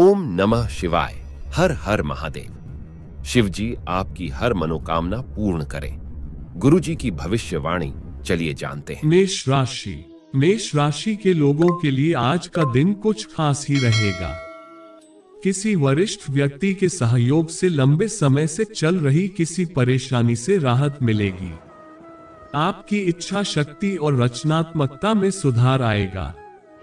ओम नमः शिवाय, हर हर महादेव। शिव जी आपकी हर मनोकामना पूर्ण करें। गुरु जी की भविष्यवाणी चलिए जानते हैं। मेष राशि। मेष राशि के लोगों के लिए आज का दिन कुछ खास ही रहेगा। किसी वरिष्ठ व्यक्ति के सहयोग से लंबे समय से चल रही किसी परेशानी से राहत मिलेगी। आपकी इच्छा शक्ति और रचनात्मकता में सुधार आएगा।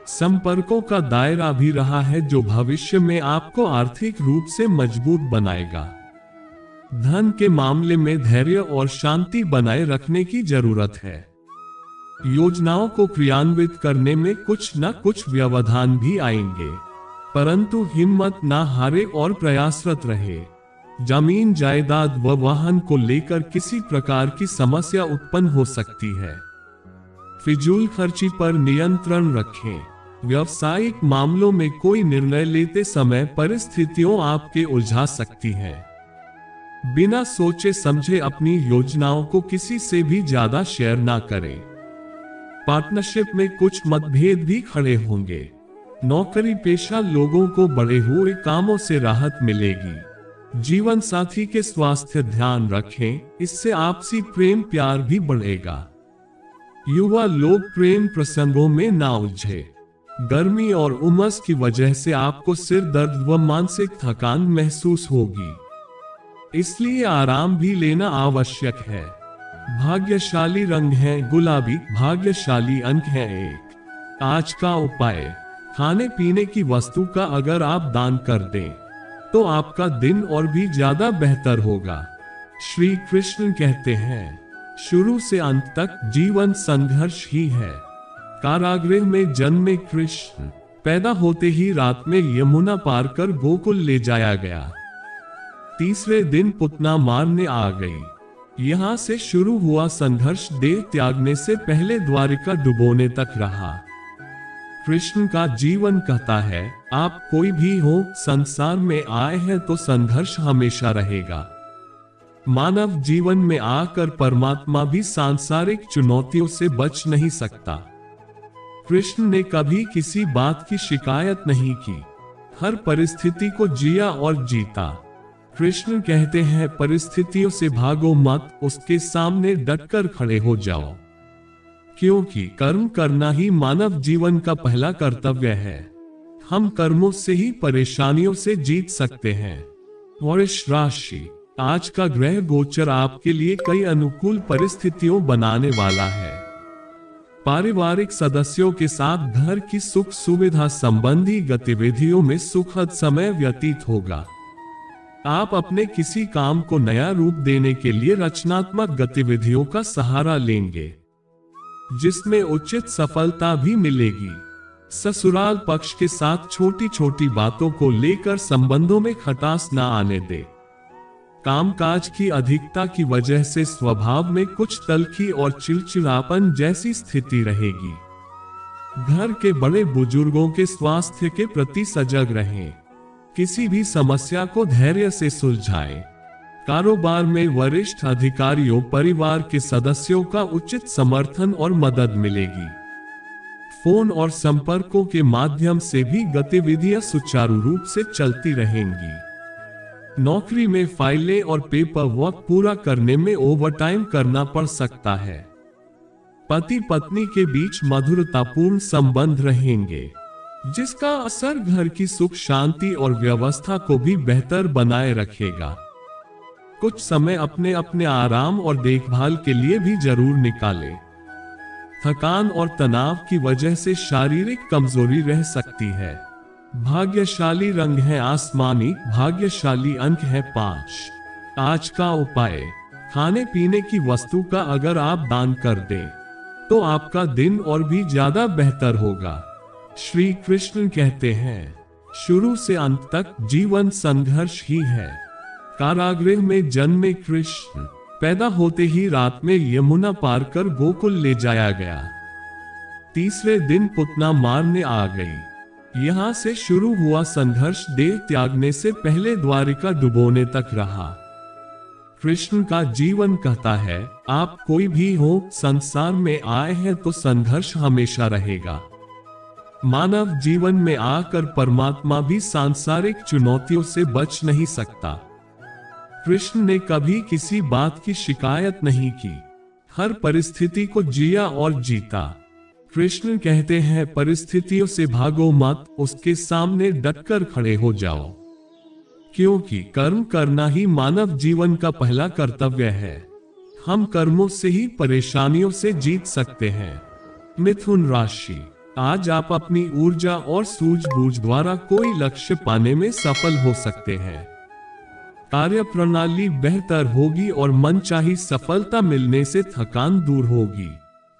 संपर्कों का दायरा भी रहा है जो भविष्य में आपको आर्थिक रूप से मज़बूत बनाएगा। धन के मामले में धैर्य और शांति बनाए रखने की ज़रूरत है। योजनाओं को क्रियान्वित करने में कुछ न कुछ व्यवधान भी आएँगे। परंतु हिम्मत ना हारे और प्रयासरत रहे। ज़मीन, जायदाद व वाहन को लेकर किसी प्रकार की समस्या उत्पन्न हो सकती है। फिजूल खर्ची पर नियंत्रण रखें। व्यवसायिक मामलों में कोई निर्णय लेते समय परिस्थितियों आपके उलझा सकती है। बिना सोचे समझे अपनी योजनाओं को किसी से भी ज़्यादा शेयर ना करें। पार्टनरशिप में कुछ मतभेद भी खड़े होंगे। नौकरी पेशा लोगों को बड़े हुए कामों से राहत मिलेगी। जीवन साथी के स्वास्थ्य ध्यान रखें, इससे आपसी प्रेम प्यार भी बढ़ेगा। युवा लोग प्रेम प्रसंगों में ना उलझे। गर्मी और उमस की वजह से आपको सिर दर्द व मानसिक थकान महसूस होगी। इसलिए आराम भी लेना आवश्यक है। भाग्यशाली रंग है, गुलाबी, भाग्यशाली अंक है एक। आज का उपाय, खाने पीने की वस्तु का अगर आप दान कर दें तो आपका दिन और भी ज़्यादा बेहतर होगा। श्री कृष्ण कहते हैं, शुरू से अंत तक जीवन संघर्ष ही है। कारागृह में जन्मे कृष्ण। पैदा होते ही रात में यमुना पार कर गोकुल ले जाया गया। तीसरे दिन पुतना मारने आ गई। यहाँ से शुरू हुआ संघर्ष देह त्यागने से पहले द्वारिका डुबोने तक रहा। कृष्ण का जीवन कहता है, आप कोई भी हो, संसार में आए हैं तो संघर्ष हमेशा रहेगा। मानव जीवन में आकर परमात्मा भी सांसारिक चुनौतियों से बच नहीं सकता। कृष्ण ने कभी किसी बात की शिकायत नहीं की। हर परिस्थिति को जिया और जीता। कृष्ण कहते हैं, परिस्थितियों से भागो मत, उसके सामने डटकर खड़े हो जाओ। क्योंकि कर्म करना ही मानव जीवन का पहला कर्तव्य है। हम कर्मों से ही परेशानियों से जीत सकते हैं। वरिश राशि, आज का ग्रह गोचर आपके लिए कई अनुकूल परिस्थितियों बनाने वाला है। पारिवारिक सदस्यों के साथ घर की सुख सुविधा संबंधी गतिविधियों में सुखद समय व्यतीत होगा। आप अपने किसी काम को नया रूप देने के लिए रचनात्मक गतिविधियों का सहारा लेंगे, जिसमें उचित सफलता भी मिलेगी। ससुराल पक्ष के साथ छोटी छोटी बातों को लेकर संबंधों में खटास न आने दे। कामकाज की अधिकता की वजह से स्वभाव में कुछ तलखी और चिड़चिड़ापन जैसी स्थिति रहेगी। घर के बड़े बुज़ुर्गों के स्वास्थ्य के प्रति सजग रहें। किसी भी समस्या को धैर्य से सुलझाएँ। कारोबार में वरिष्ठ अधिकारियों, परिवार के सदस्यों का उचित समर्थन और मदद मिलेगी। फ़ोन और संपर्कों के माध्यम से भी गतिविधियाँ सुचारू रूप से चलती रहेंगी। नौकरी में फाइलें और पेपर वर्क पूरा करने में ओवरटाइम करना पड़ सकता है। पति पत्नी के बीच मधुरतापूर्ण संबंध रहेंगे, जिसका असर घर की सुख, शांति और व्यवस्था को भी बेहतर बनाए रखेगा। कुछ समय अपने अपने आराम और देखभाल के लिए भी ज़रूर निकालें। थकान और तनाव की वजह से शारीरिक कमज़ोरी रह सकती है। भाग्यशाली रंग है आसमानी, भाग्यशाली अंक है पाँच आज का उपाय, खाने पीने की वस्तु का अगर आप दान कर दें तो आपका दिन और भी ज़्यादा बेहतर होगा। श्री कृष्ण कहते हैं, शुरू से अंत तक जीवन संघर्ष ही है। कारागृह में जन्मे कृष्ण, पैदा होते ही रात में यमुना पार कर गोकुल ले जाया गया। तीसरे दिन पुतना मारने आ गई। यहाँ से शुरू हुआ संघर्ष देह त्यागने से पहले द्वारिका डुबोने तक रहा। कृष्ण का जीवन कहता है, आप कोई भी हो, संसार में आए हैं तो संघर्ष हमेशा रहेगा। मानव जीवन में आकर परमात्मा भी सांसारिक चुनौतियों से बच नहीं सकता। कृष्ण ने कभी किसी बात की शिकायत नहीं की। हर परिस्थिति को जिया और जीता। कृष्ण कहते हैं, परिस्थितियों से भागो मत, उसके सामने डटकर खड़े हो जाओ। क्योंकि कर्म करना ही मानव जीवन का पहला कर्तव्य है। हम कर्मों से ही परेशानियों से जीत सकते हैं। मिथुन राशि, आज आप अपनी ऊर्जा और सूझबूझ द्वारा कोई लक्ष्य पाने में सफल हो सकते हैं। कार्य प्रणाली बेहतर होगी और मन चाही सफलता मिलने से थकान दूर होगी।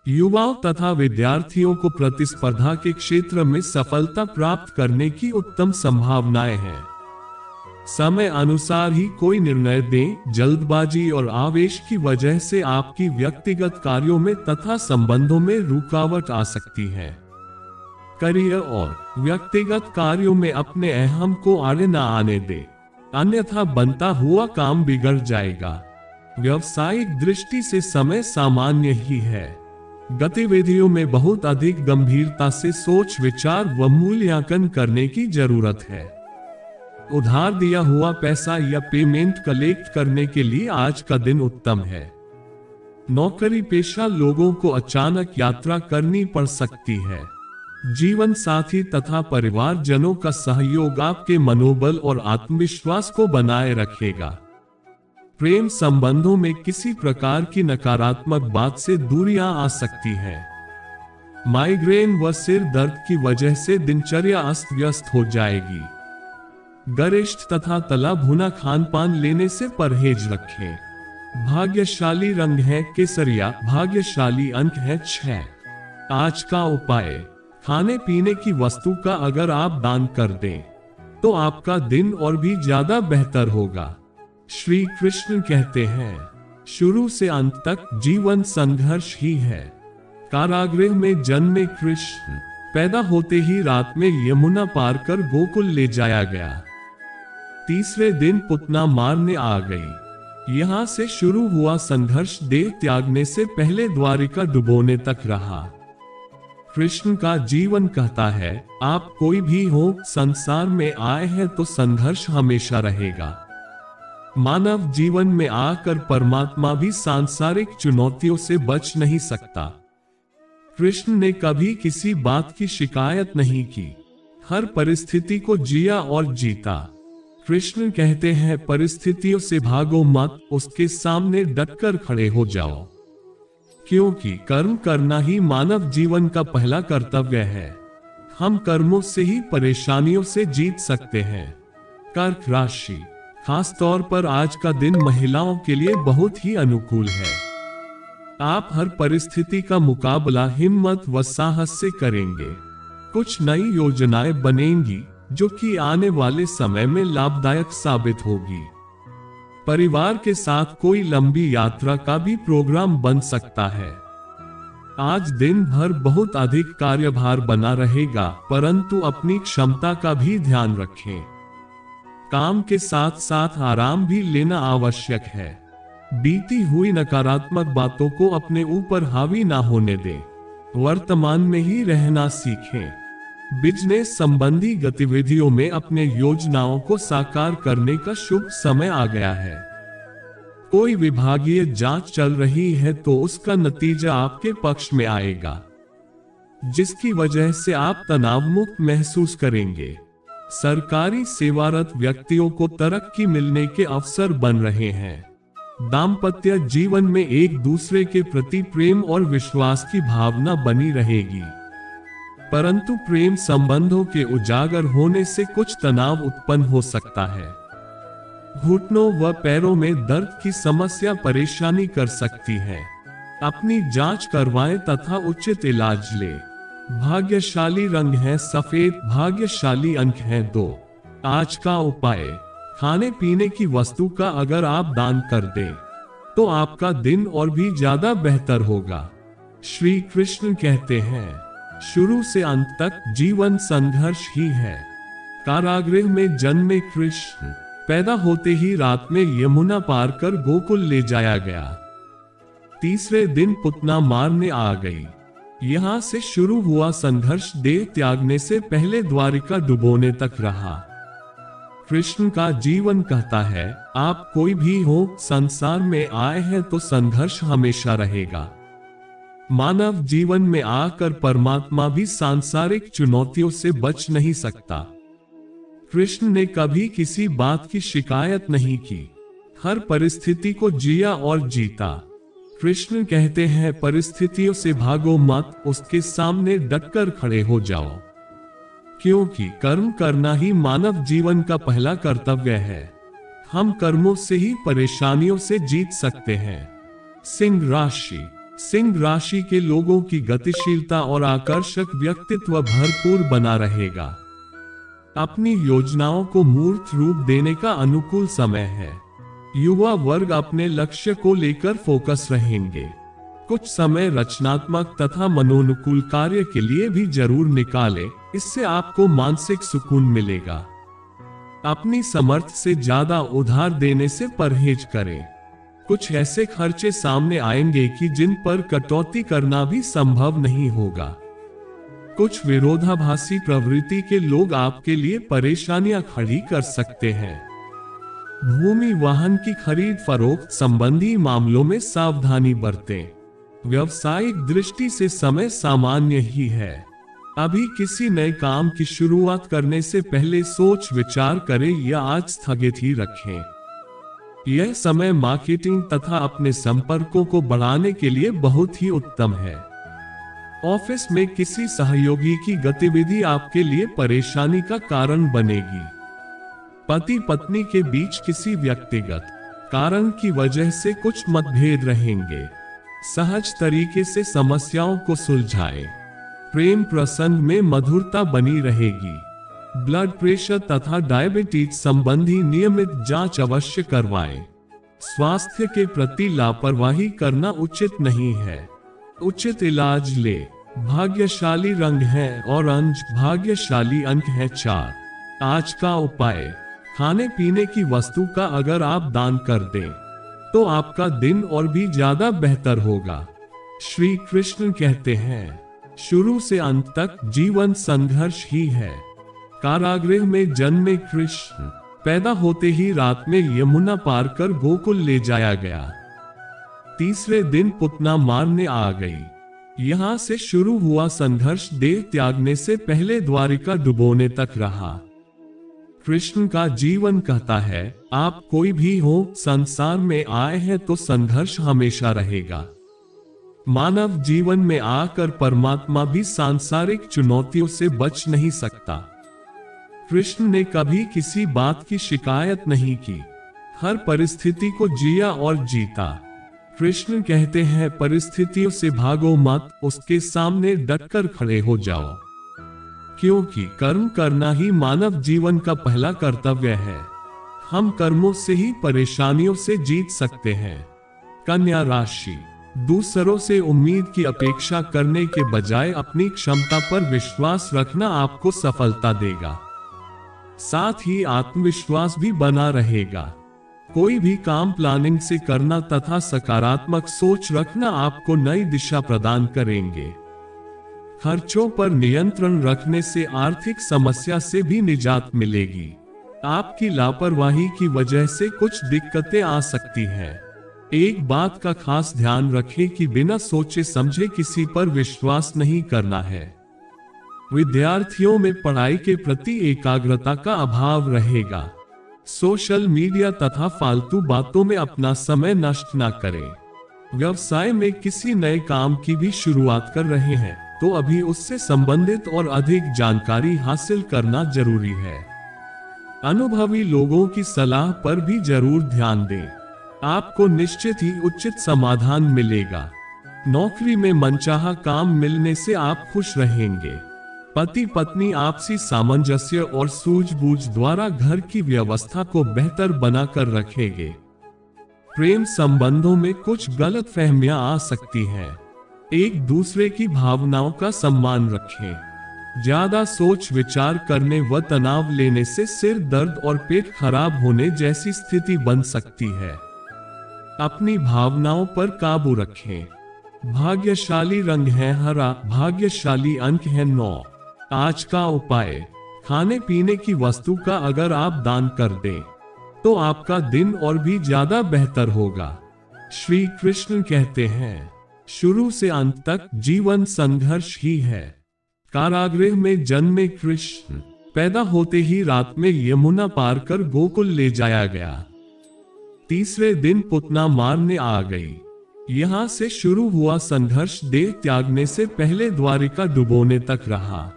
युवाओं तथा विद्यार्थियों को प्रतिस्पर्धा के क्षेत्र में सफलता प्राप्त करने की उत्तम संभावनाएँ हैं। समय अनुसार ही कोई निर्णय दें, जल्दबाजी और आवेश की वजह से आपकी व्यक्तिगत कार्यों में तथा संबंधों में रुकावट आ सकती है। करियर और व्यक्तिगत कार्यों में अपने अहम को आड़े न आने दे, अन्यथा बनता हुआ काम बिगड़ जाएगा। व्यवसायिक दृष्टि से समय सामान्य ही है। गतिविधियों में बहुत अधिक गंभीरता से सोच, विचार व मूल्यांकन करने की ज़रूरत है। उधार दिया हुआ पैसा या पेमेंट कलेक्ट करने के लिए आज का दिन उत्तम है। नौकरी पेशा लोगों को अचानक यात्रा करनी पड़ सकती है। जीवन साथी तथा परिवार जनों का सहयोग आपके मनोबल और आत्मविश्वास को बनाए रखेगा। प्रेम संबंधों में किसी प्रकार की नकारात्मक बात से दूरियाँ आ सकती है। माइग्रेन व सिर दर्द की वजह से दिनचर्या अस्त व्यस्त हो जाएगी। गरिष्ठ तथा तला भुना खान पान लेने से परहेज रखें। भाग्यशाली रंग है केसरिया, भाग्यशाली अंक है छह। आज का उपाय खाने पीने की वस्तु का अगर आप दान कर दें तो आपका दिन और भी ज़्यादा बेहतर होगा। श्री कृष्ण कहते हैं, शुरू से अंत तक जीवन संघर्ष ही है। कारागृह में जन्मे कृष्ण, पैदा होते ही रात में यमुना पार कर गोकुल ले जाया गया। तीसरे दिन पुतना मारने आ गई। यहाँ से शुरू हुआ संघर्ष देह त्यागने से पहले द्वारिका डुबोने तक रहा। कृष्ण का जीवन कहता है, आप कोई भी हो, संसार में आए हैं तो संघर्ष हमेशा रहेगा। मानव जीवन में आकर परमात्मा भी सांसारिक चुनौतियों से बच नहीं सकता। कृष्ण ने कभी किसी बात की शिकायत नहीं की। हर परिस्थिति को जिया और जीता। कृष्ण कहते हैं, परिस्थितियों से भागो मत, उसके सामने डटकर खड़े हो जाओ। क्योंकि कर्म करना ही मानव जीवन का पहला कर्तव्य है। हम कर्मों से ही परेशानियों से जीत सकते हैं। कर्क राशि खास तौर पर आज का दिन महिलाओं के लिए बहुत ही अनुकूल है। आप हर परिस्थिति का मुकाबला हिम्मत व साहस से करेंगे। कुछ नई योजनाएँ बनेंगी, जो कि आने वाले समय में लाभदायक साबित होगी। परिवार के साथ कोई लंबी यात्रा का भी प्रोग्राम बन सकता है। आज दिन भर बहुत अधिक कार्यभार बना रहेगा, परंतु अपनी क्षमता का भी ध्यान रखें। काम के साथ साथ आराम भी लेना आवश्यक है। बीती हुई नकारात्मक बातों को अपने ऊपर हावी ना होने दें। वर्तमान में ही रहना सीखें। बिज़नेस संबंधी गतिविधियों में अपने योजनाओं को साकार करने का शुभ समय आ गया है। कोई विभागीय जाँच चल रही है तो उसका नतीजा आपके पक्ष में आएगा, जिसकी वजह से आप तनाव मुक्त महसूस करेंगे। सरकारी सेवारत व्यक्तियों को तरक्की मिलने के अवसर बन रहे हैं। दाम्पत्य जीवन में एक दूसरे के प्रति प्रेम और विश्वास की भावना बनी रहेगी। परंतु प्रेम संबंधों के उजागर होने से कुछ तनाव उत्पन्न हो सकता है। घुटनों व पैरों में दर्द की समस्या परेशानी कर सकती है। अपनी जाँच करवाएँ तथा उचित इलाज लें। भाग्यशाली रंग है सफ़ेद, भाग्यशाली अंक है दो। आज का उपाय, खाने पीने की वस्तु का अगर आप दान कर दें तो आपका दिन और भी ज़्यादा बेहतर होगा। श्री कृष्ण कहते हैं, शुरू से अंत तक जीवन संघर्ष ही है। कारागृह में जन्मे कृष्ण, पैदा होते ही रात में यमुना पार कर गोकुल ले जाया गया। तीसरे दिन पुतना मारने आ गई। यहाँ से शुरू हुआ संघर्ष देह त्यागने से पहले द्वारिका डुबोने तक रहा। कृष्ण का जीवन कहता है, आप कोई भी हो, संसार में आए हैं तो संघर्ष हमेशा रहेगा। मानव जीवन में आकर परमात्मा भी सांसारिक चुनौतियों से बच नहीं सकता। कृष्ण ने कभी किसी बात की शिकायत नहीं की। हर परिस्थिति को जिया और जीता। कृष्ण कहते हैं, परिस्थितियों से भागो मत, उसके सामने डटकर खड़े हो जाओ। क्योंकि कर्म करना ही मानव जीवन का पहला कर्तव्य है। हम कर्मों से ही परेशानियों से जीत सकते हैं। सिंह राशि। सिंह राशि के लोगों की गतिशीलता और आकर्षक व्यक्तित्व भरपूर बना रहेगा। अपनी योजनाओं को मूर्त रूप देने का अनुकूल समय है। युवा वर्ग अपने लक्ष्य को लेकर फोकस रहेंगे। कुछ समय रचनात्मक तथा मनोनुकूल कार्य के लिए भी ज़रूर निकाले, इससे आपको मानसिक सुकून मिलेगा। अपनी समर्थ से ज़्यादा उधार देने से परहेज करें। कुछ ऐसे खर्चे सामने आएँगे कि जिन पर कटौती करना भी संभव नहीं होगा। कुछ विरोधाभासी प्रवृत्ति के लोग आपके लिए परेशानियाँ खड़ी कर सकते हैं। भूमि वाहन की खरीद फरोख्त संबंधी मामलों में सावधानी बरतें। व्यवसायिक दृष्टि से समय सामान्य ही है। अभी किसी नए काम की शुरुआत करने से पहले सोच विचार करें या आज स्थगित ही रखें। यह समय मार्केटिंग तथा अपने संपर्कों को बढ़ाने के लिए बहुत ही उत्तम है। ऑफ़िस में किसी सहयोगी की गतिविधि आपके लिए परेशानी का कारण बनेगी। पति पत्नी के बीच किसी व्यक्तिगत कारण की वजह से कुछ मतभेद रहेंगे। सहज तरीके से समस्याओं को सुलझाएँ। प्रेम प्रसंग में मधुरता बनी रहेगी। ब्लड प्रेशर तथा डायबिटीज़ संबंधी नियमित जाँच अवश्य करवाएँ। स्वास्थ्य के प्रति लापरवाही करना उचित नहीं है। उचित इलाज ले। भाग्यशाली रंग है, ऑरेंज, भाग्यशाली अंक है, चार। आज का उपाय। खाने पीने की वस्तु का अगर आप दान कर दें तो आपका दिन और भी ज़्यादा बेहतर होगा। श्री कृष्ण कहते हैं, शुरू से अंत तक जीवन संघर्ष ही है। कारागृह में जन्मे कृष्ण, पैदा होते ही रात में यमुना पार कर गोकुल ले जाया गया। तीसरे दिन पुतना मारने आ गई। यहाँ से शुरू हुआ संघर्ष देह त्यागने से पहले द्वारिका डुबोने तक रहा। कृष्ण का जीवन कहता है, आप कोई भी हो, संसार में आए हैं तो संघर्ष हमेशा रहेगा। मानव जीवन में आकर परमात्मा भी सांसारिक चुनौतियों से बच नहीं सकता। कृष्ण ने कभी किसी बात की शिकायत नहीं की। हर परिस्थिति को जिया और जीता। कृष्ण कहते हैं, परिस्थितियों से भागो मत, उसके सामने डटकर खड़े हो जाओ। क्योंकि कर्म करना ही मानव जीवन का पहला कर्तव्य है। हम कर्मों से ही परेशानियों से जीत सकते हैं। कन्या राशि। दूसरों से उम्मीद की अपेक्षा करने के बजाय अपनी क्षमता पर विश्वास रखना आपको सफलता देगा। साथ ही आत्मविश्वास भी बना रहेगा। कोई भी काम प्लानिंग से करना तथा सकारात्मक सोच रखना आपको नई दिशा प्रदान करेंगे। खर्चों पर नियंत्रण रखने से आर्थिक समस्या से भी निजात मिलेगी। आपकी लापरवाही की वजह से कुछ दिक्कतें आ सकती हैं। एक बात का खास ध्यान रखें कि बिना सोचे समझे किसी पर विश्वास नहीं करना है। विद्यार्थियों में पढ़ाई के प्रति एकाग्रता का अभाव रहेगा। सोशल मीडिया तथा फालतू बातों में अपना समय नष्ट न करें। व्यवसाय में किसी नए काम की भी शुरुआत कर रहे हैं। तो अभी उससे संबंधित और अधिक जानकारी हासिल करना ज़रूरी है। अनुभवी लोगों की सलाह पर भी ज़रूर ध्यान दें। आपको निश्चित ही उचित समाधान मिलेगा। नौकरी में मनचाहा काम मिलने से आप खुश रहेंगे। पति पत्नी आपसी सामंजस्य और सूझबूझ द्वारा घर की व्यवस्था को बेहतर बनाकर रखेंगे। प्रेम संबंधों में कुछ गलत फहमियाँ आ सकती हैं। एक दूसरे की भावनाओं का सम्मान रखें। ज़्यादा सोच विचार करने व तनाव लेने से सिर दर्द और पेट खराब होने जैसी स्थिति बन सकती है। अपनी भावनाओं पर काबू रखें। भाग्यशाली रंग है हरा, भाग्यशाली अंक है नौ। आज का उपाय खाने पीने की वस्तु का अगर आप दान कर दें तो आपका दिन और भी ज़्यादा बेहतर होगा। श्री कृष्ण कहते हैं शुरू से अंत तक जीवन संघर्ष ही है। कारागृह में जन्मे कृष्ण, पैदा होते ही रात में यमुना पार कर गोकुल ले जाया गया। तीसरे दिन पुतना मारने आ गई। यहाँ से शुरू हुआ संघर्ष देह त्यागने से पहले द्वारिका डुबोने तक रहा।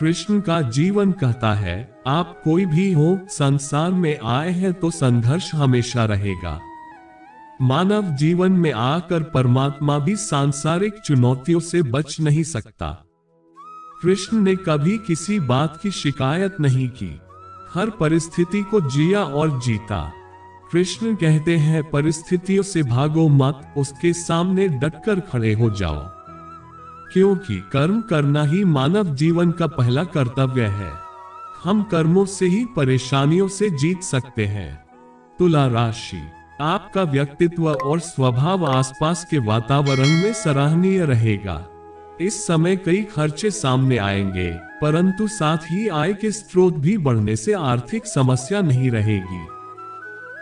कृष्ण का जीवन कहता है, आप कोई भी हो, संसार में आए हैं तो संघर्ष हमेशा रहेगा। मानव जीवन में आकर परमात्मा भी सांसारिक चुनौतियों से बच नहीं सकता। कृष्ण ने कभी किसी बात की शिकायत नहीं की। हर परिस्थिति को जिया और जीता। कृष्ण कहते हैं, परिस्थितियों से भागो मत, उसके सामने डटकर खड़े हो जाओ। क्योंकि कर्म करना ही मानव जीवन का पहला कर्तव्य है। हम कर्मों से ही परेशानियों से जीत सकते हैं। तुला राशि आपका व्यक्तित्व और स्वभाव आसपास के वातावरण में सराहनीय रहेगा। इस समय कई खर्चे सामने आएँगे, परंतु साथ ही आय के स्रोत भी बढ़ने से आर्थिक समस्या नहीं रहेगी।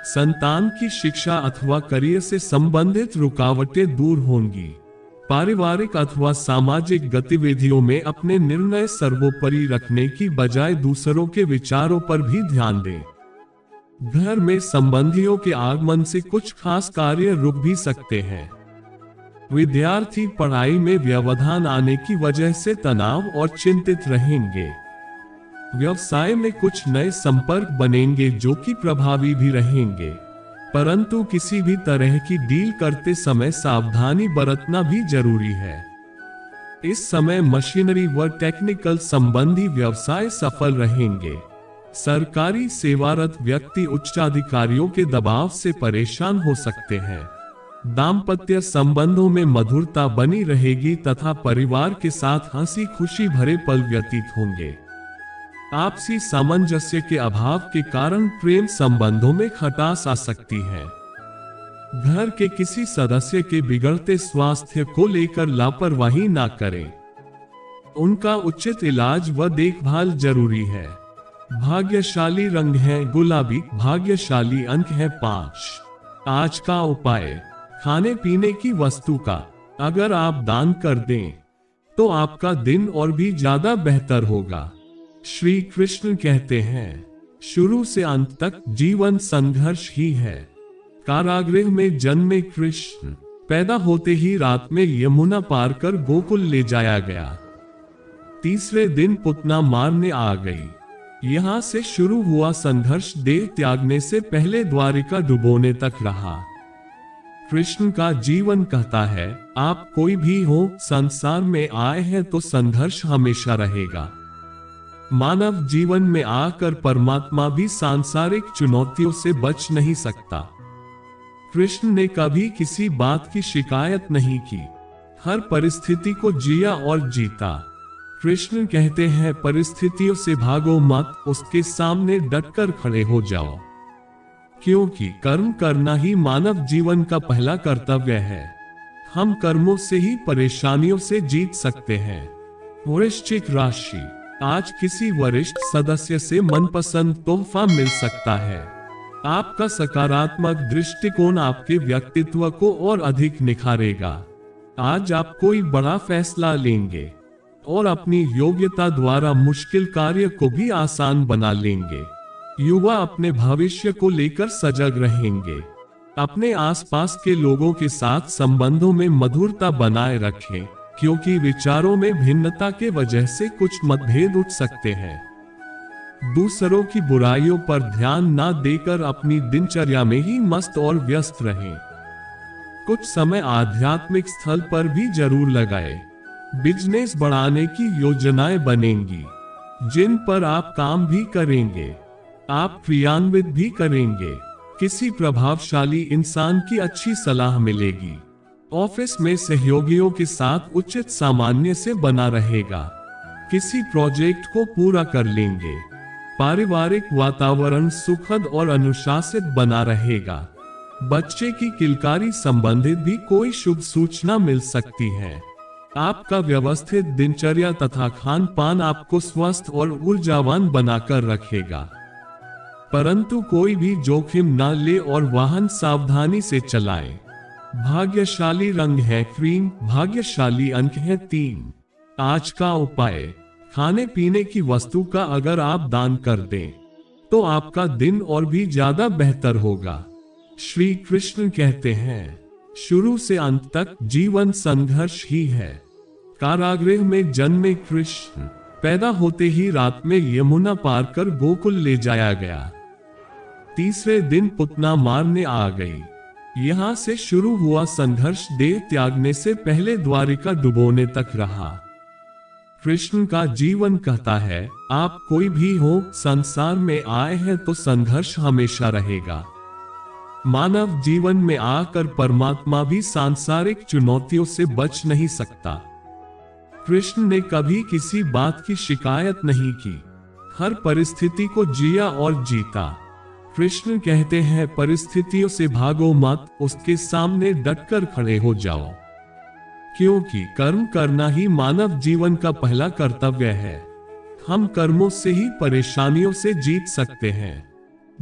संतान की शिक्षा अथवा करियर से संबंधित रुकावटें दूर होंगी। पारिवारिक अथवा सामाजिक गतिविधियों में अपने निर्णय सर्वोपरि रखने की बजाय दूसरों के विचारों पर भी ध्यान दें। घर में संबंधियों के आगमन से कुछ खास कार्य रुक भी सकते हैं। विद्यार्थी पढ़ाई में व्यवधान आने की वजह से तनाव और चिंतित रहेंगे। व्यवसाय में कुछ नए संपर्क बनेंगे जो कि प्रभावी भी रहेंगे। परंतु किसी भी तरह की डील करते समय सावधानी बरतना भी ज़रूरी है। इस समय मशीनरी व टेक्निकल संबंधी व्यवसाय सफल रहेंगे। सरकारी सेवारत व्यक्ति उच्चाधिकारियों के दबाव से परेशान हो सकते हैं। दाम्पत्य संबंधों में मधुरता बनी रहेगी तथा परिवार के साथ हँसी खुशी भरे पल व्यतीत होंगे। आपसी सामंजस्य के अभाव के कारण प्रेम संबंधों में खटास आ सकती है। घर के किसी सदस्य के बिगड़ते स्वास्थ्य को लेकर लापरवाही ना करें। उनका उचित इलाज व देखभाल ज़रूरी है। भाग्यशाली रंग है गुलाबी, भाग्यशाली अंक है पाँच आज का उपाय, खाने पीने की वस्तु का। अगर आप दान कर दें तो आपका दिन और भी ज़्यादा बेहतर होगा। श्री कृष्ण कहते हैं, शुरू से अंत तक जीवन संघर्ष ही है। कारागृह में जन्मे कृष्ण, पैदा होते ही रात में यमुना पार कर गोकुल ले जाया गया। तीसरे दिन पुतना मारने आ गई। यहाँ से शुरू हुआ संघर्ष देह त्यागने से पहले द्वारिका डुबोने तक रहा। कृष्ण का जीवन कहता है, आप कोई भी हो, संसार में आए हैं तो संघर्ष हमेशा रहेगा। मानव जीवन में आकर परमात्मा भी सांसारिक चुनौतियों से बच नहीं सकता। कृष्ण ने कभी किसी बात की शिकायत नहीं की। हर परिस्थिति को जिया और जीता। कृष्ण कहते हैं, परिस्थितियों से भागो मत, उसके सामने डटकर खड़े हो जाओ। क्योंकि कर्म करना ही मानव जीवन का पहला कर्तव्य है। हम कर्मों से ही परेशानियों से जीत सकते हैं। वृश्चिक राशि, आज किसी वरिष्ठ सदस्य से मनपसंद तोहफा मिल सकता है। आपका सकारात्मक दृष्टिकोण आपके व्यक्तित्व को और अधिक निखारेगा। आज आप कोई बड़ा फैसला लेंगे। और अपनी योग्यता द्वारा मुश्किल कार्य को भी आसान बना लेंगे। युवा अपने भविष्य को लेकर सजग रहेंगे। अपने आसपास के लोगों के साथ संबंधों में मधुरता बनाए रखें, क्योंकि विचारों में भिन्नता के वजह से कुछ मतभेद उठ सकते हैं। दूसरों की बुराइयों पर ध्यान न देकर अपनी दिनचर्या में ही मस्त और व्यस्त रहें। कुछ समय आध्यात्मिक स्थल पर भी ज़रूर लगाए। बिज़नेस बढ़ाने की योजनाएँ बनेंगी, जिन पर आप काम भी करेंगे, आप क्रियान्वित भी करेंगे। किसी प्रभावशाली इंसान की अच्छी सलाह मिलेगी। ऑफ़िस में सहयोगियों के साथ उचित सामान्य से बना रहेगा। किसी प्रोजेक्ट को पूरा कर लेंगे। पारिवारिक वातावरण सुखद और अनुशासित बना रहेगा। बच्चे की किलकारी संबंधित भी कोई शुभ सूचना मिल सकती है। आपका व्यवस्थित दिनचर्या तथा खान पान आपको स्वस्थ और ऊर्जावान बनाकर रखेगा। परंतु कोई भी जोखिम न ले और वाहन सावधानी से चलाए। भाग्यशाली रंग है क्रीम, भाग्यशाली अंक है तीन। आज का उपाय खाने पीने की वस्तु का अगर आप दान कर दें तो आपका दिन और भी ज़्यादा बेहतर होगा। श्री कृष्ण कहते हैं, शुरू से अंत तक जीवन संघर्ष ही है। कारागृह में जन्मे कृष्ण। पैदा होते ही रात में यमुना पार कर गोकुल ले जाया गया। तीसरे दिन पुतना मारने आ गई। यहाँ से शुरू हुआ संघर्ष देह त्यागने से पहले द्वारिका डुबोने तक रहा। कृष्ण का जीवन कहता है, आप कोई भी हो, संसार में आए हैं तो संघर्ष हमेशा रहेगा। मानव जीवन में आकर परमात्मा भी सांसारिक चुनौतियों से बच नहीं सकता। कृष्ण ने कभी किसी बात की शिकायत नहीं की। हर परिस्थिति को जिया और जीता। कृष्ण कहते हैं, परिस्थितियों से भागो मत, उसके सामने डटकर खड़े हो जाओ। क्योंकि कर्म करना ही मानव जीवन का पहला कर्तव्य है। हम कर्मों से ही परेशानियों से जीत सकते हैं।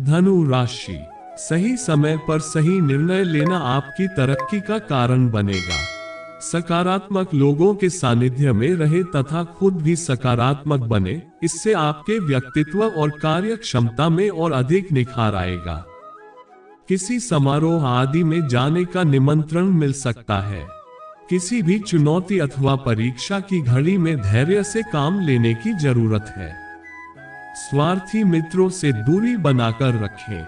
धनु राशि, सही समय पर सही निर्णय लेना आपकी तरक्की का कारण बनेगा। सकारात्मक लोगों के सानिध्य में रहे तथा खुद भी सकारात्मक बने, इससे आपके व्यक्तित्व और कार्य क्षमता में और अधिक निखार आएगा। किसी समारोह आदि में जाने का निमंत्रण मिल सकता है। किसी भी चुनौती अथवा परीक्षा की घड़ी में धैर्य से काम लेने की ज़रूरत है। स्वार्थी मित्रों से दूरी बनाकर रखें।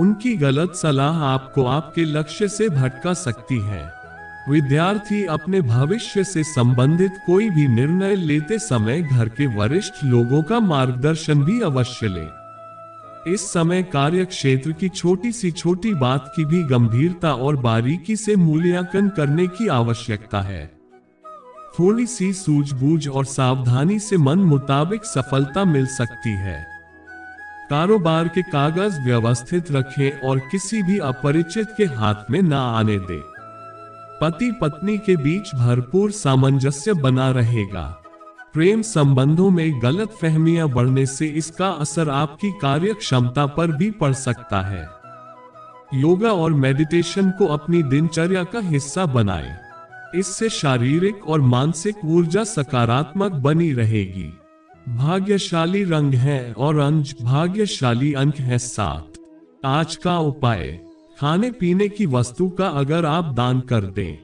उनकी गलत सलाह आपको आपके लक्ष्य से भटका सकती है। विद्यार्थी अपने भविष्य से संबंधित कोई भी निर्णय लेते समय घर के वरिष्ठ लोगों का मार्गदर्शन भी अवश्य ले। इस समय कार्य क्षेत्र की छोटी सी छोटी बात की भी गंभीरता और बारीकी से मूल्यांकन करने की आवश्यकता है। थोड़ी सी सूझबूझ और सावधानी से मन मुताबिक सफलता मिल सकती है। कारोबार के कागज़ व्यवस्थित रखें और किसी भी अपरिचित के हाथ में ना आने दे। पति पत्नी के बीच भरपूर सामंजस्य बना रहेगा। प्रेम संबंधों में गलत फहमियाँ बढ़ने से इसका असर आपकी कार्य क्षमता पर भी पड़ सकता है। योगा और मेडिटेशन को अपनी दिनचर्या का हिस्सा बनाएँ। इससे शारीरिक और मानसिक ऊर्जा सकारात्मक बनी रहेगी। भाग्यशाली रंग है और अंश भाग्यशाली अंक है सात आज का उपाय। खाने पीने की वस्तु का अगर आप दान कर दें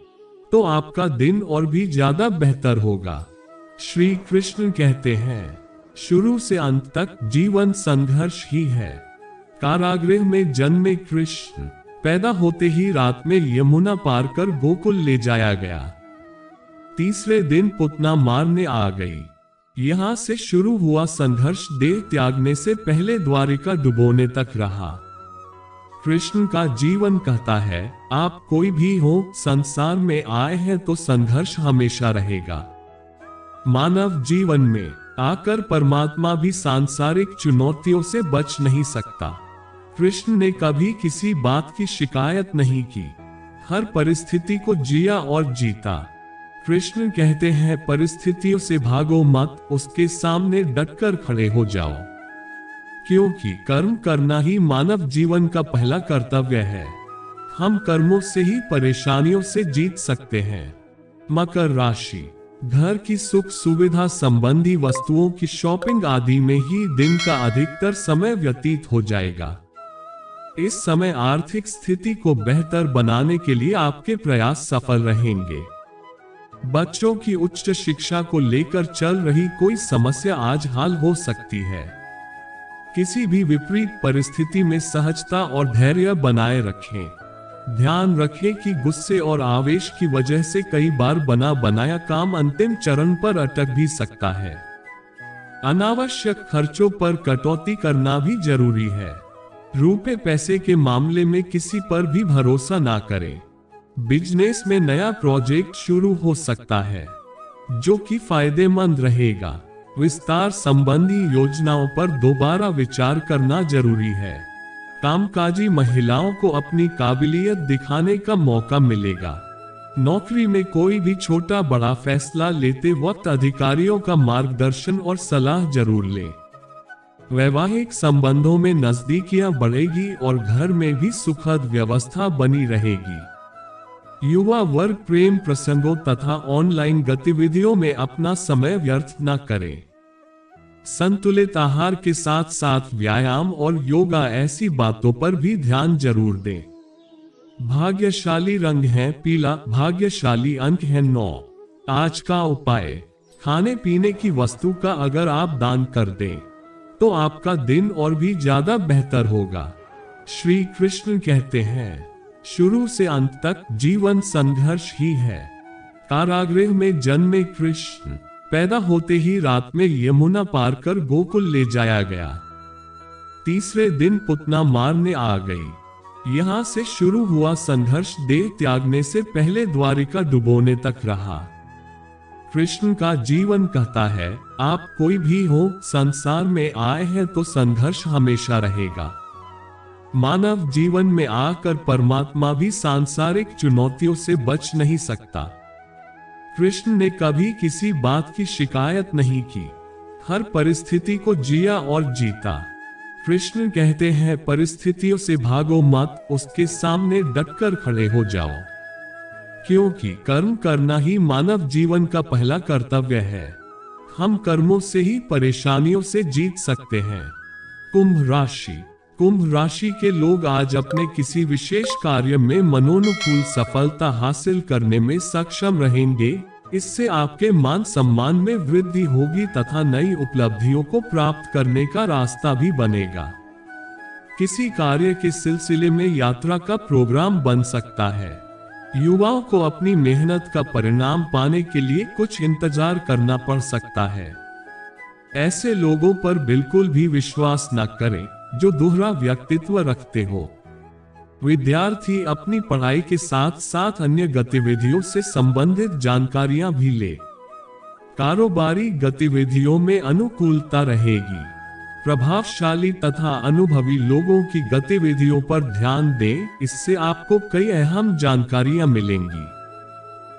तो आपका दिन और भी ज़्यादा बेहतर होगा। श्री कृष्ण कहते हैं, शुरू से अंत तक जीवन संघर्ष ही है। कारागृह में जन्मे कृष्ण, पैदा होते ही रात में यमुना पार कर गोकुल ले जाया गया। तीसरे दिन पुतना मारने आ गई। यहाँ से शुरू हुआ संघर्ष देह त्यागने से पहले द्वारिका डुबोने तक रहा। कृष्ण का जीवन कहता है, आप कोई भी हो, संसार में आए हैं तो संघर्ष हमेशा रहेगा। मानव जीवन में आकर परमात्मा भी सांसारिक चुनौतियों से बच नहीं सकता। कृष्ण ने कभी किसी बात की शिकायत नहीं की। हर परिस्थिति को जिया और जीता। कृष्ण कहते हैं, परिस्थितियों से भागो मत, उसके सामने डटकर खड़े हो जाओ। क्योंकि कर्म करना ही मानव जीवन का पहला कर्तव्य है। हम कर्मों से ही परेशानियों से जीत सकते हैं। मकर राशि। घर की सुख सुविधा संबंधी वस्तुओं की शॉपिंग आदि में ही दिन का अधिकतर समय व्यतीत हो जाएगा। इस समय आर्थिक स्थिति को बेहतर बनाने के लिए आपके प्रयास सफल रहेंगे। बच्चों की उच्च शिक्षा को लेकर चल रही कोई समस्या आज हाल हो सकती है। किसी भी विपरीत परिस्थिति में सहजता और धैर्य बनाए रखें। ध्यान रखें कि गुस्से और आवेश की वजह से कई बार बना बनाया काम अंतिम चरण पर अटक भी सकता है। अनावश्यक खर्चों पर कटौती करना भी ज़रूरी है। रुपए पैसे के मामले में किसी पर भी भरोसा ना करें। बिज़नेस में नया प्रोजेक्ट शुरू हो सकता है, जो कि फ़ायदेमंद रहेगा। विस्तार संबंधी योजनाओं पर दोबारा विचार करना ज़रूरी है। कामकाजी महिलाओं को अपनी काबिलियत दिखाने का मौका मिलेगा। नौकरी में कोई भी छोटा बड़ा फैसला लेते वक्त अधिकारियों का मार्गदर्शन और सलाह ज़रूर लें। वैवाहिक संबंधों में नजदीकियाँ बढ़ेगी और घर में भी सुखद व्यवस्था बनी रहेगी। युवा वर्ग प्रेम प्रसंगों तथा ऑनलाइन गतिविधियों में अपना समय व्यर्थ न करें। संतुलित आहार के साथ साथ व्यायाम और योगा ऐसी बातों पर भी ध्यान ज़रूर दें। भाग्यशाली रंग है पीला, भाग्यशाली अंक है नौ। आज का उपाय खाने पीने की वस्तु का अगर आप दान कर दें तो आपका दिन और भी ज़्यादा बेहतर होगा। श्री कृष्ण कहते हैं शुरू से अंत तक जीवन संघर्ष ही है। कारागृह में जन्मे कृष्ण, पैदा होते ही रात में यमुना पार कर गोकुल ले जाया गया। तीसरे दिन पुतना मारने आ गई। यहाँ से शुरू हुआ संघर्ष देह त्यागने से पहले द्वारिका डुबोने तक रहा। कृष्ण का जीवन कहता है, आप कोई भी हो, संसार में आए हैं तो संघर्ष हमेशा रहेगा। मानव जीवन में आकर परमात्मा भी सांसारिक चुनौतियों से बच नहीं सकता। कृष्ण ने कभी किसी बात की शिकायत नहीं की। हर परिस्थिति को जिया और जीता। कृष्ण कहते हैं, परिस्थितियों से भागो मत, उसके सामने डटकर खड़े हो जाओ। क्योंकि कर्म करना ही मानव जीवन का पहला कर्तव्य है। हम कर्मों से ही परेशानियों से जीत सकते हैं। कुंभ राशि कुंभ राशि के लोग आज अपने किसी विशेष कार्य में मनोनुकूल सफलता हासिल करने में सक्षम रहेंगे। इससे आपके मान सम्मान में वृद्धि होगी तथा नई उपलब्धियों को प्राप्त करने का रास्ता भी बनेगा। किसी कार्य के सिलसिले में यात्रा का प्रोग्राम बन सकता है। युवाओं को अपनी मेहनत का परिणाम पाने के लिए कुछ इंतज़ार करना पड़ सकता है। ऐसे लोगों पर बिल्कुल भी विश्वास न करें। जो दोहरा व्यक्तित्व रखते हो। विद्यार्थी अपनी पढ़ाई के साथ साथ अन्य गतिविधियों से संबंधित जानकारियाँ भी ले। कारोबारी गतिविधियों में अनुकूलता रहेगी। प्रभावशाली तथा अनुभवी लोगों की गतिविधियों पर ध्यान दें, इससे आपको कई अहम जानकारियाँ मिलेंगी।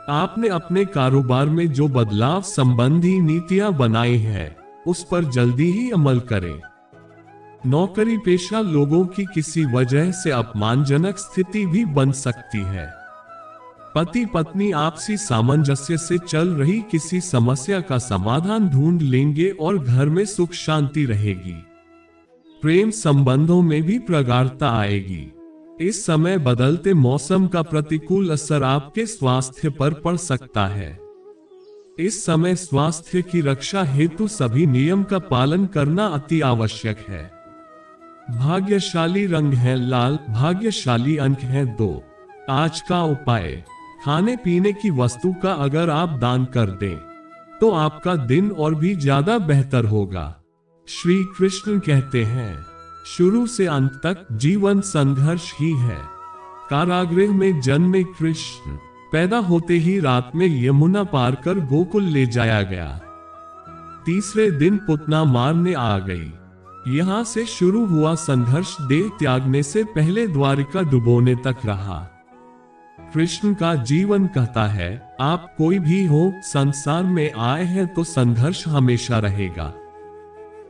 आपने अपने कारोबार में जो बदलाव संबंधी नीतियाँ बनाई हैं, उस पर जल्दी ही अमल करें। नौकरी पेशा लोगों की किसी वजह से अपमानजनक स्थिति भी बन सकती है। पति पत्नी आपसी सामंजस्य से चल रही किसी समस्या का समाधान ढूंढ लेंगे और घर में सुख शांति रहेगी। प्रेम संबंधों में भी प्रगाढ़ता आएगी। इस समय बदलते मौसम का प्रतिकूल असर आपके स्वास्थ्य पर पड़ सकता है। इस समय स्वास्थ्य की रक्षा हेतु सभी नियम का पालन करना अति आवश्यक है। भाग्यशाली रंग है लाल, भाग्यशाली अंक है दो। आज का उपाय, खाने पीने की वस्तु का अगर आप दान कर दें तो आपका दिन और भी ज़्यादा बेहतर होगा। श्री कृष्ण कहते हैं, शुरू से अंत तक जीवन संघर्ष ही है। कारागृह में जन्मे कृष्ण, पैदा होते ही रात में यमुना पार कर गोकुल ले जाया गया। तीसरे दिन पुतना मारने आ गई। यहाँ से शुरू हुआ संघर्ष देह त्यागने से पहले द्वारिका डुबोने तक रहा। कृष्ण का जीवन कहता है, आप कोई भी हो, संसार में आए हैं तो संघर्ष हमेशा रहेगा।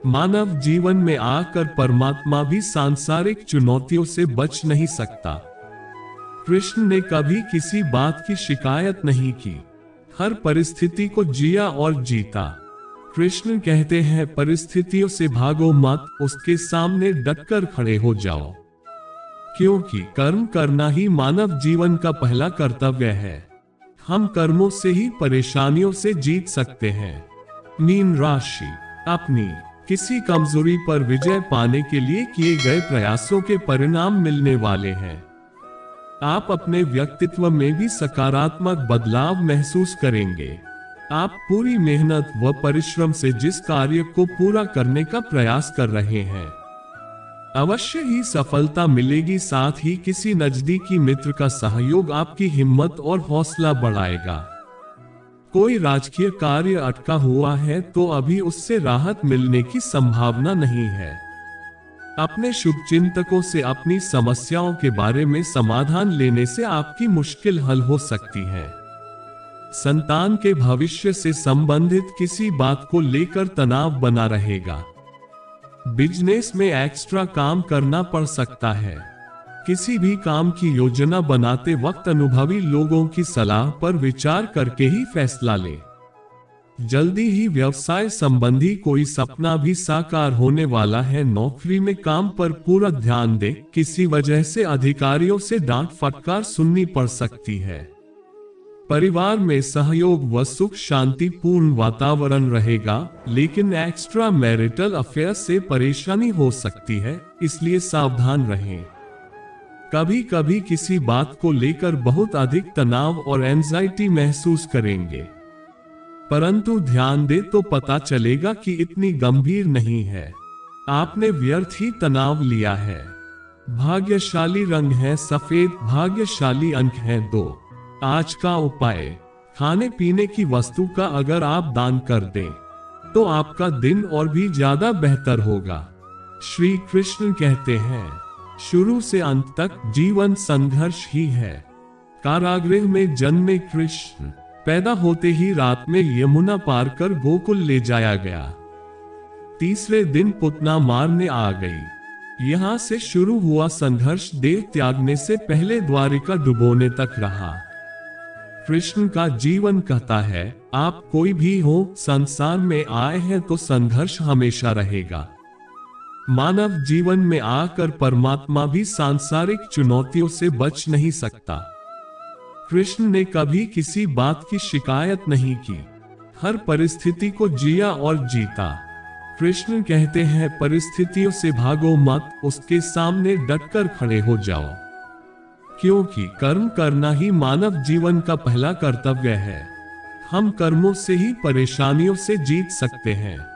मानव जीवन में आकर परमात्मा भी सांसारिक चुनौतियों से बच नहीं सकता। कृष्ण ने कभी किसी बात की शिकायत नहीं की। हर परिस्थिति को जिया और जीता। कृष्ण कहते हैं, परिस्थितियों से भागो मत, उसके सामने डटकर खड़े हो जाओ। क्योंकि कर्म करना ही मानव जीवन का पहला कर्तव्य है। हम कर्मों से ही परेशानियों से जीत सकते हैं। मीन राशि, अपनी, किसी कमज़ोरी पर विजय पाने के लिए किए गए प्रयासों के परिणाम मिलने वाले हैं। आप अपने व्यक्तित्व में भी सकारात्मक बदलाव महसूस करेंगे। आप पूरी मेहनत व परिश्रम से जिस कार्य को पूरा करने का प्रयास कर रहे हैं। अवश्य ही सफलता मिलेगी, साथ ही किसी नजदीकी मित्र का सहयोग आपकी हिम्मत और हौसला बढ़ाएगा। कोई राजकीय कार्य अटका हुआ है तो अभी उससे राहत मिलने की संभावना नहीं है। अपने शुभ चिंतकों से अपनी समस्याओं के बारे में समाधान लेने से आपकी मुश्किल हल हो सकती है। संतान के भविष्य से संबंधित किसी बात को लेकर तनाव बना रहेगा। बिज़नेस में एक्स्ट्रा काम करना पड़ सकता है। किसी भी काम की योजना बनाते वक्त अनुभवी लोगों की सलाह पर विचार करके ही फैसला लें। जल्दी ही व्यवसाय संबंधी कोई सपना भी साकार होने वाला है। नौकरी में काम पर पूरा ध्यान दें, किसी वजह से अधिकारियों से डांट फटकार सुननी पड़ सकती है। परिवार में सहयोग व सुख शांतिपूर्ण वातावरण रहेगा, लेकिन एक्स्ट्रा मैरिटल अफेयर से परेशानी हो सकती है, इसलिए सावधान रहें। कभी कभी किसी बात को लेकर बहुत अधिक तनाव और एंजाइटी महसूस करेंगे। परंतु ध्यान दे तो पता चलेगा कि इतनी गंभीर नहीं है। आपने व्यर्थ ही तनाव लिया है। भाग्यशाली रंग है, सफ़ेद, भाग्यशाली अंक है दो। आज का उपाय खाने पीने की वस्तु का अगर आप दान कर दें तो आपका दिन और भी ज़्यादा बेहतर होगा। श्री कृष्ण कहते हैं, शुरू से अंत तक जीवन संघर्ष ही है। कारागृह में जन्मे कृष्ण, पैदा होते ही रात में यमुना पार कर गोकुल ले जाया गया। तीसरे दिन पुतना मारने आ गई। यहाँ से शुरू हुआ संघर्ष देह त्यागने से पहले द्वारिका डुबोने तक रहा। कृष्ण का जीवन कहता है, आप कोई भी हो, संसार में आए हैं तो संघर्ष हमेशा रहेगा। मानव जीवन में आकर परमात्मा भी सांसारिक चुनौतियों से बच नहीं सकता। कृष्ण ने कभी किसी बात की शिकायत नहीं की। हर परिस्थिति को जिया और जीता। कृष्ण कहते हैं, परिस्थितियों से भागो मत, उसके सामने डटकर खड़े हो जाओ। क्योंकि कर्म करना ही मानव जीवन का पहला कर्तव्य है। हम कर्मों से ही परेशानियों से जीत सकते हैं।